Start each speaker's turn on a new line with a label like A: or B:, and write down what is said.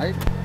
A: right?